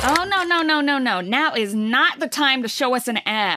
Oh, no, no, no, no, no. Now is not the time to show us an ad.